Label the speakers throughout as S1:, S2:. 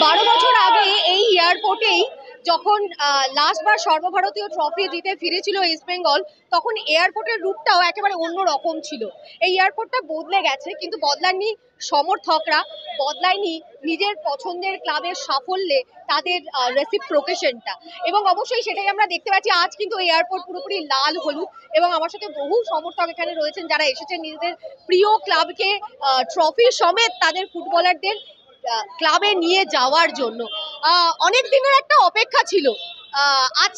S1: বারো বছর আগে এই এয়ারপোর্টেই যখন লাস্ট বার সর্বভারতীয় ট্রফি জিতে ফিরেছিল ইস্ট বেঙ্গল তখন এয়ারপোর্টের রূপটাও একেবারে অন্য রকম ছিল। এই এয়ারপোর্টটা বদলে গেছে, কিন্তু বদলায়নি সমর্থকরা, বদলায়নি নিজের পছন্দের ক্লাবের সাফল্যে তাদের রেসিপ্রোকেশনটা এবং অবশ্যই সেটাই আমরা দেখতে পাচ্ছি, আজ কিন্তু এয়ারপোর্ট পুরোপুরি লাল হলুদ এবং আমার সাথে বহু সমর্থক এখানে রয়েছেন যারা এসেছেন নিজেদের প্রিয় ক্লাবকে ট্রফি সমেত তাদের ফুটবলারদের ক্লাবে নিয়ে যাওয়ার জন্য। আহ, অনেক দিনের একটা অপেক্ষা ছিল। আহ, আজ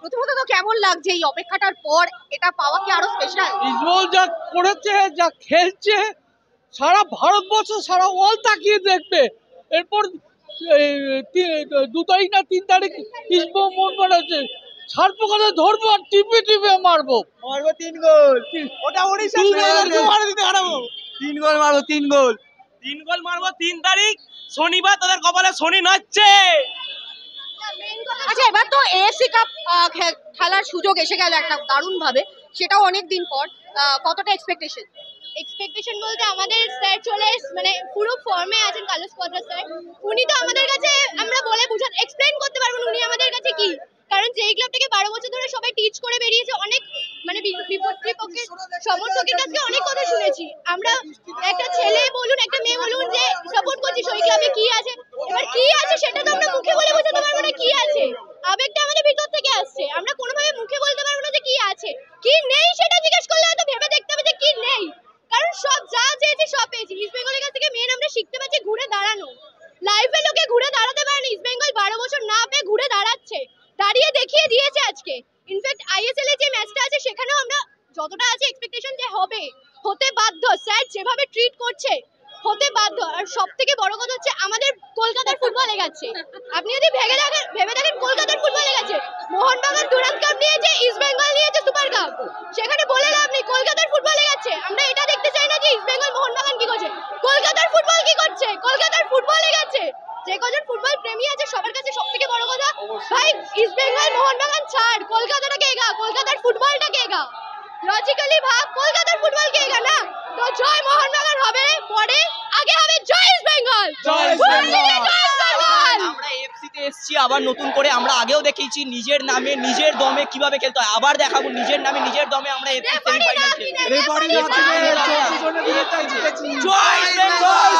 S1: প্রথমত তো কেমন লাগছে এই অপেক্ষাটার পর? এটা পাওয়া কি আরও স্পেশাল
S2: ইসবল যা করেছে যা খেলছে সারা ভারতবর্ষ সারা ওয়ার্ল্ড তাকিয়ে দেখবে। এরপর দু তারিখ না তিন তারিখ ইসবল মন বানাচ্ছে ছাড়পো ধরবো আর টিপে টিপে মারবো।
S3: মারবো তিন গোল।
S2: ওটা উড়িষ্যা
S3: তিন গোল মারো
S2: দিতে হারাবো
S3: তিন গোল মারবো তিন গোল।
S4: তিন গোল মারবো তিন তারিখ। শনিবার তোদের কপালে শনি নাচছে
S1: আচ্ছা এবার তো এএফসি কাপ খেলার সুযোগ এসে গেল একটা দারুণ ভাবে সেটাও অনেক দিন পর। আহ, কতটা এক্সপেকটেশন
S5: এক্সপেকটেশন বলতে আমাদের স্যার চলে মানে পুরো ফর্মে আছেন কালুস কোয়াদ্রা স্যার উনি তো আমাদের কাছে আমরা বলে বুঝান এক্সপ্লেন করতে পারব না উনি আমাদের কাছে কি। কারণ যেই ক্লাবটাকে বারো বছর ধরে সবাই টিচ করে বেরিয়েছে অনেক মানে বিপক্ষে সমর্থকের কাছে অনেক কথা শুনেছি। আমরা একটা ছেলে বলুন, একটা মেয়ে বলুন যে সাপোর্ট করছি সেই ক্লাবে কি আছে। এবার কি আছে সেটা তো আমরা মুখে বলে বোঝাতে পারব না কি আছে। আবেগটা আমাদের ভিতর থেকে আসছে। আমরা কোনোভাবে মুখে বলতে পারব না যে কি আছে। কি নেই সেটা জিজ্ঞেস করলে হয়তো ভেবে দেখতে হবে যে কি নেই। কারণ সব যা চেয়েছি সব পেয়েছি। ইস্ট বেঙ্গলের কাছ থেকে মেন আমরা শিখতে পারছি ঘুরে দাঁড়ানো। লাইফে লোকে ঘুরে দাঁড়াতে পারে না। ইস্ট বেঙ্গল বারো বছর না পেয়ে ঘুরে দাঁড়াচ্ছে। দাঁড়িয়ে দেখিয়ে দিয়েছে আজকে। ইনফ্যাক্ট আইএসএল এর যে ম্যাচটা আছে সেখানেও যতটা আছে এক্সপেকটেশন যে হবে? হতে বাধ্য, স্যার যেভাবে ট্রিট করছে, হতে বাধ্য। আর সব থেকে বড় কথা হচ্ছে আমাদের কলকাতার ফুটবল এগাচ্ছে। আপনি যদি ভেবে দেখেন ভেবে দেখেন কলকাতার ফুটবল গেছে মোহনবাগান ডুরান্ড কাপ নিয়েছে ইস্ট বেঙ্গল নিয়েছে সুপার কাপ সেখানে বলে লাভ নেই, কলকাতার ফুটবল গেছে আমরা এটা দেখতে চাই না যে ইস্ট বেঙ্গল মোহনবাগান কি করছে? কলকাতার ফুটবল কি করছে? কলকাতার ফুটবল এগাচ্ছে। যে কজন ফুটবল প্রেমী আছে, সবার কাছে সব থেকে বড় কথা, ভাই ইস্ট বেঙ্গল মোহনবাগান ছাড়, কলকাতাটাকে এগা, কলকাতার ফুটবলটাকে এগা। লজিক্যালি ভাব কলকাতার ফুটবল কে এগা না তো জয় মোহনবাগান হবে পরে আগে হবে জয় ইস্ট বেঙ্গল
S3: জয় ইস্ট বেঙ্গল।
S6: আমরা এফসি তে এসেছি আবার নতুন করে আমরা আগেও দেখিয়েছি নিজের নামে নিজের দমে কীভাবে খেলতে হয়। আবার দেখাবো নিজের নামে নিজের দমে আমরা এফসি সেমিফাইনাল খেলব। জয় ইস্ট বেঙ্গল